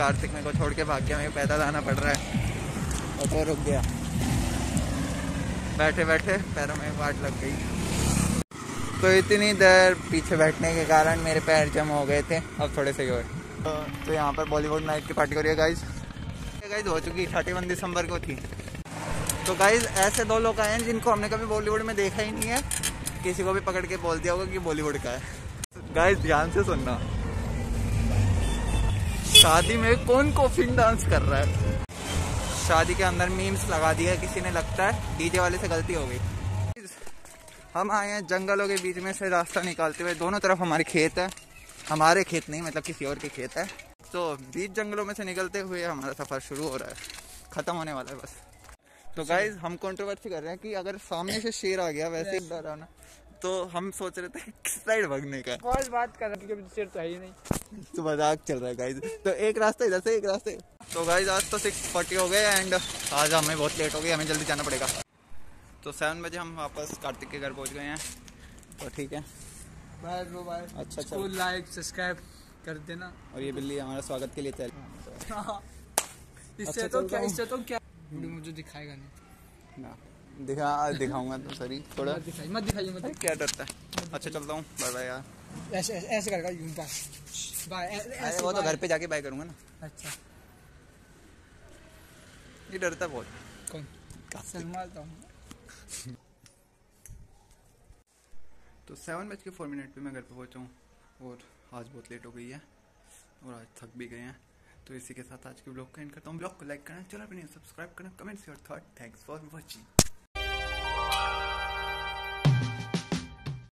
कार्तिक मेरे को छोड़ के भाग गया मेरे पैदल आना पड़ रहा है। ऑटो रुक गया। बैठे बैठे पैरों में वाट लग गई। तो इतनी देर पीछे बैठने के कारण मेरे पैर जम हो गए थे। अब थोड़े से हुए तो, तो यहाँ पर बॉलीवुड नाइट की पार्टी हो रही है गाइज़ गाइज़ हो चुकी थर्टी वन दिसंबर को थी। तो गाइज़ ऐसे दो लोग आए हैं जिनको हमने कभी बॉलीवुड में देखा ही नहीं है। किसी को भी पकड़ के बोल दिया होगा कि बॉलीवुड का है। गाइज़ ध्यान से सुनना। शादी में कौन कोफिन डांस कर रहा है? शादी के अंदर मीम्स लगा दिया किसी ने लगता है डीजे वाले से गलती हो गई। हम आए हैं जंगलों के बीच में से रास्ता निकालते हुए। दोनों तरफ़ हमारे खेत है। हमारे खेत नहीं मतलब किसी और के खेत है। तो बीच जंगलों में से निकलते हुए हमारा सफ़र शुरू हो रहा है। ख़त्म होने वाला है बस। तो गाइज़ हम कंट्रोवर्सी कर रहे हैं कि अगर सामने से शेर आ गया वैसे डराना तो हम सोच रहे थे किस साइड भागने का। कौन बात कर रहा है शेर तो है ही नहीं। तो मज़ाक चल रहा है गाइज़ तो एक रास्ता इधर से एक रास्ते। तो गाइज़ आज तो सिक्स फोर्टी हो गए एंड आज हमें बहुत लेट हो गई हमें जल्दी जाना पड़ेगा। तो सेवन बजे हम वापस कार्तिक के घर पहुँच गए हैं। तो ठीक है। बाय ब्रो बाय अच्छा अच्छा। लाइक सब्सक्राइब कर देना। और ये बिल्ली हमारे स्वागत के लिए चल इससे अच्छा, तो क्या इससे तो क्या? मुझे दिखाएगा नहीं। ना। दिखा दिखाऊँगा तो सरी थोड़ा। मत दिखाइए मत दिखाइए मत क्या डरता है? अच्छा चलता हूँ। बाय बाय यार। ऐसे ऐसे- करेगा यूँ बाय बाय ऐसे वो तो घर पे जाके बाय करूँगा ना। अच्छा। ये डरता है बहुत। कौन? सलमान तो। तो सेवन बज के फोर मिनट पे मैं घर पे पहुँचा हूँ और आज बहुत लेट हो गई है और आज थक भी गए हैं। तो इसी के साथ आज के ब्लॉग का एंड करता हूँ। ब्लॉग को लाइक करना चला भी नहीं सब्सक्राइब करना comments your thought thanks for watching